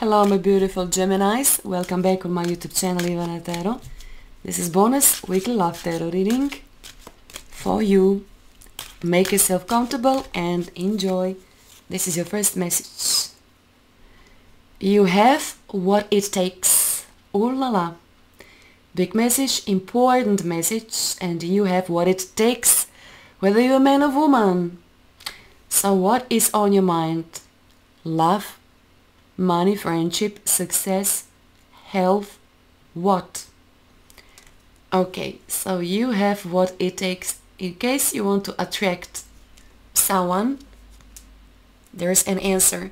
Hello my beautiful Geminis, welcome back on my YouTube channel Ivana Tarot. This is bonus weekly love tarot reading for you. Make yourself comfortable and enjoy. This is your first message. You have what it takes. Ooh la la. Big message, important message and you have what it takes whether you're a man or woman. So what is on your mind? Love, money, friendship, success, health, what? Okay, so you have what it takes in case you want to attract someone. There's an answer.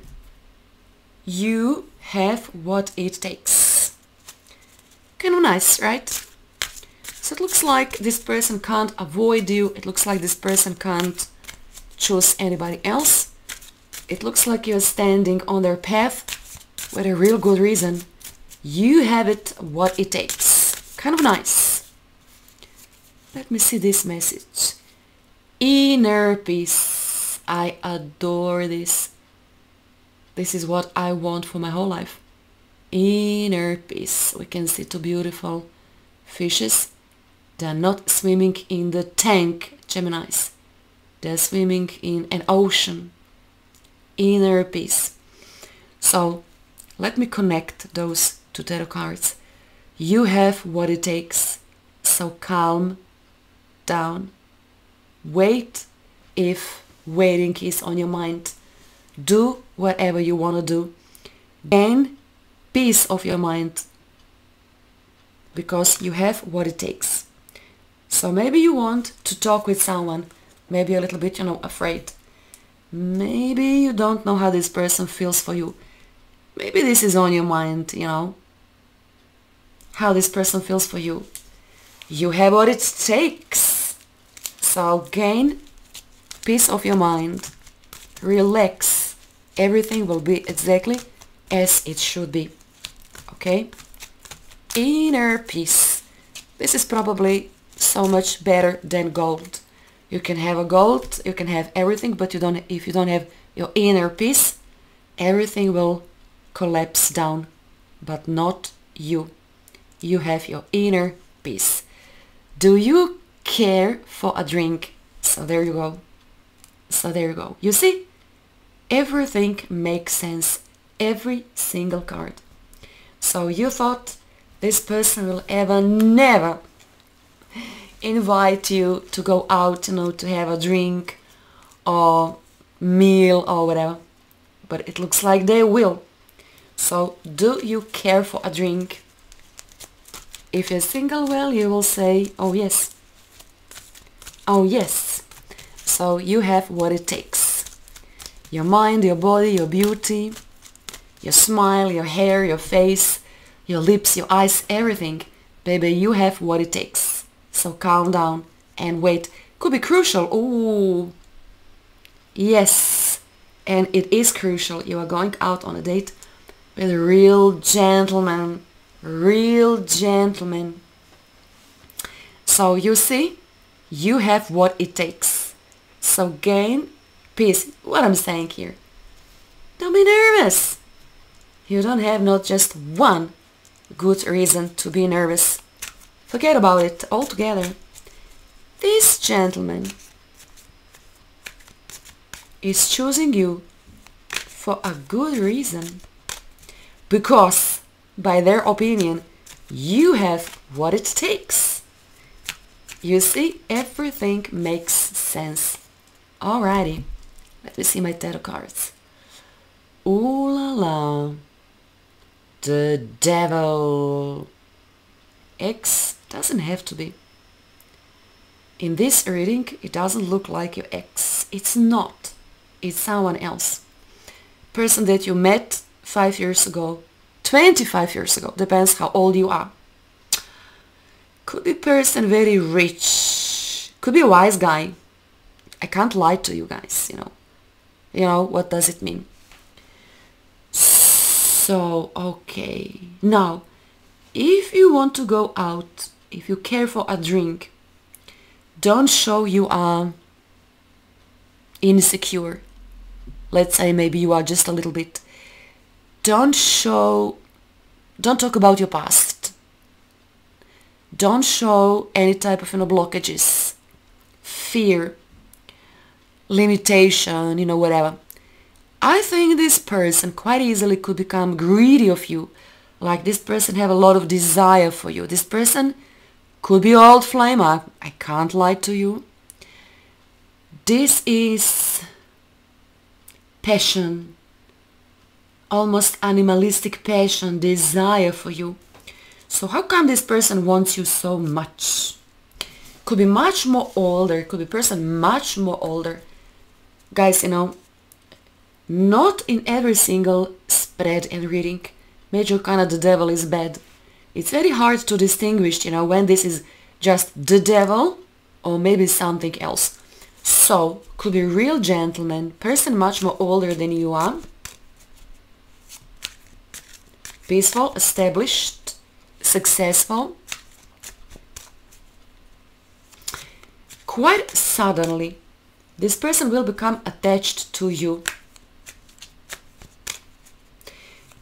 You have what it takes. Kind of nice, right? So it looks like this person can't avoid you. It looks like this person can't choose anybody else. It looks like you're standing on their path with a real good reason. You have it what it takes. Kind of nice. Let me see this message. Inner peace. I adore this. This is what I want for my whole life. Inner peace. We can see two beautiful fishes. They're not swimming in the tank, Geminis. They're swimming in an ocean. Inner peace. So let me connect those two tarot cards. You have what it takes. So calm down. Wait if waiting is on your mind. Do whatever you want to do. Gain peace of your mind because you have what it takes. So maybe you want to talk with someone, maybe a little bit, you know, afraid. Maybe you don't know how this person feels for you. Maybe this is on your mind, you know, how this person feels for you. You have what it takes. So gain peace of your mind. Relax. Everything will be exactly as it should be. Okay? Inner peace. This is probably so much better than gold. You can have a gold, you can have everything, but you don't if you don't have your inner peace, everything will collapse down, but not you. You have your inner peace. Do you care for a drink? So there you go. So there you go. You see? Everything makes sense. Every single card. So you thought this person will ever never invite you to go out, you know, to have a drink or meal or whatever. But it looks like they will. So do you care for a drink? If you're single, well, you will say, oh yes. Oh yes. So you have what it takes. Your mind, your body, your beauty, your smile, your hair, your face, your lips, your eyes, everything. Baby, you have what it takes. So calm down and wait. Could be crucial. Ooh. Yes. And it is crucial. You are going out on a date with a real gentleman. Real gentleman. So you see, you have what it takes. So gain peace. What I'm saying here. Don't be nervous. You don't have not just one good reason to be nervous. Forget about it altogether. This gentleman is choosing you for a good reason. Because, by their opinion, you have what it takes. You see, everything makes sense. Alrighty, let me see my tarot cards. Ooh la la. The devil. X doesn't have to be. In this reading, it doesn't look like your ex. It's not. It's someone else. Person that you met five years ago, 25 years ago, depends how old you are. Could be person very rich. Could be a wise guy. I can't lie to you guys, you know. You know, what does it mean? So, okay. Now, if you want to go out, if you care for a drink, don't show you are insecure. Let's say maybe you are just a little bit don't show, don't talk about your past. Don't show any type of you know, blockages, fear, limitation, you know, whatever. I think this person quite easily could become greedy of you. Like this person have a lot of desire for you. This person could be old flame. I, I can't lie to you. This is passion, almost animalistic passion, desire for you. So how come this person wants you so much? Could be much more older, could be person much more older. Guys, you know, not in every single spread and reading Major Arcana the devil is bad. It's very hard to distinguish, you know, when this is just the devil or maybe something else. So, could be real gentleman, person much more older than you are, peaceful, established, successful. Quite suddenly, this person will become attached to you.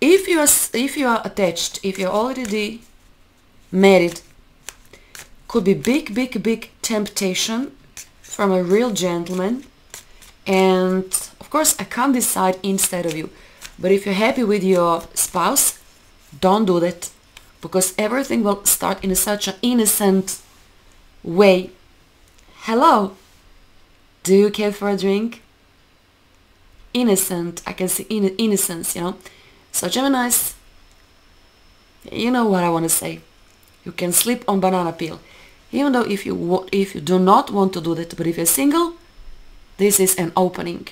If you are, if you are attached, if you're already married, could be big, big, big temptation from a real gentleman. And of course, I can't decide instead of you. But if you're happy with your spouse, don't do that because everything will start in such an innocent way. Hello, do you care for a drink? Innocent, I can see in innocence, you know. So Geminis, you know what I want to say. You can sleep on banana peel. Even though if you if you do not want to do that, but if you're single, this is an opening.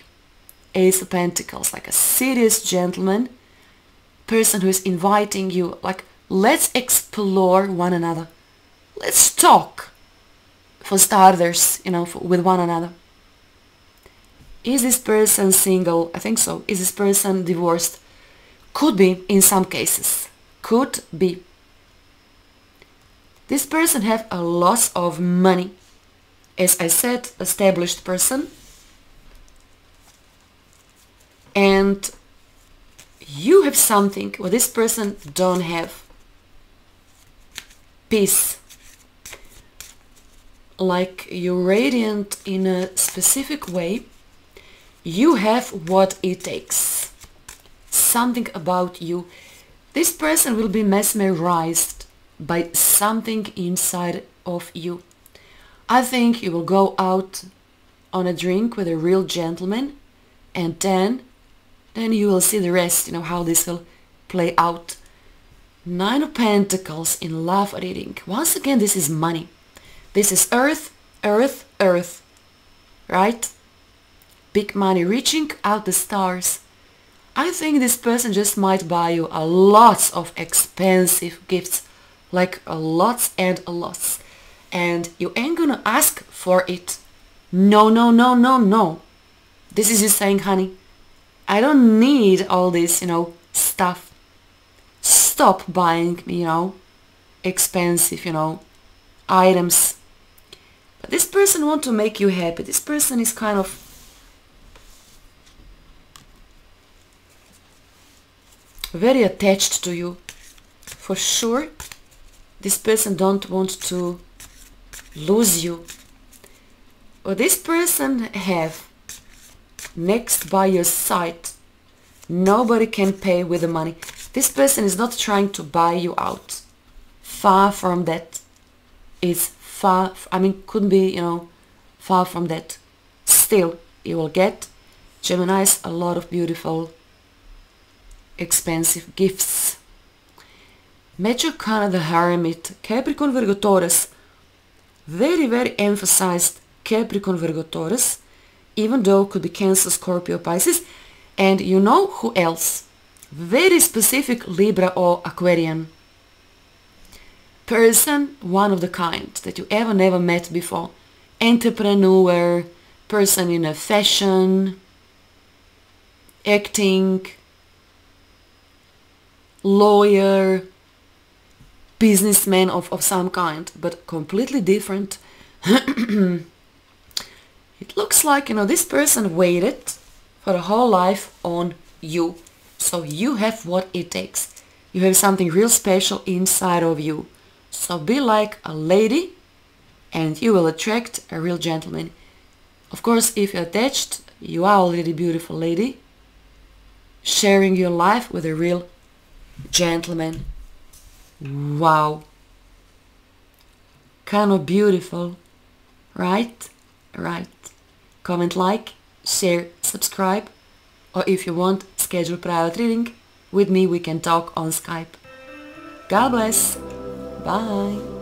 Ace of Pentacles, like a serious gentleman, person who is inviting you, like let's explore one another. Let's talk for starters, you know, for, with one another. Is this person single? I think so. Is this person divorced? Could be in some cases. Could be. This person have a loss of money. As I said, established person. And you have something what this person don't have. Peace. Like you're radiant in a specific way. You have what it takes. Something about you. This person will be mesmerized by something inside of you. I think you will go out on a drink with a real gentleman and then then you will see the rest, you know, how this will play out. Nine of Pentacles in love reading. Once again, this is money. This is earth, earth, earth. Right? Big money reaching out the stars. I think this person just might buy you a lots of expensive gifts like a lots and a lots and you ain't gonna ask for it no no no no no this is you saying honey I don't need all this you know stuff. Stop buying you know expensive you know items. But this person want to make you happy. This person is kind of very attached to you. For sure this person don't want to lose you. Or this person have next by your side. Nobody can pay with the money. This person is not trying to buy you out. Far from that. Is far I mean could be you know far from that. Still you will get Gemini's a lot of beautiful expensive gifts. Major the Hermit, Capricorn Virgo Taurus, very very emphasized Capricorn Virgo Taurus, even though could be Cancer, Scorpio, Pisces, and you know who else? Very specific Libra or Aquarian. Person, one of the kind that you ever never met before. Entrepreneur, person in a fashion, acting, lawyer, businessman of, of some kind, but completely different. it looks like, you know, this person waited for a whole life on you. So you have what it takes. You have something real special inside of you. So be like a lady and you will attract a real gentleman. Of course, if you're attached, you are already beautiful lady. Sharing your life with a real gentleman. Wow. Kind of beautiful. Right? Right. Comment like, share, subscribe. Or if you want, schedule private reading. With me we can talk on Skype. God bless. Bye.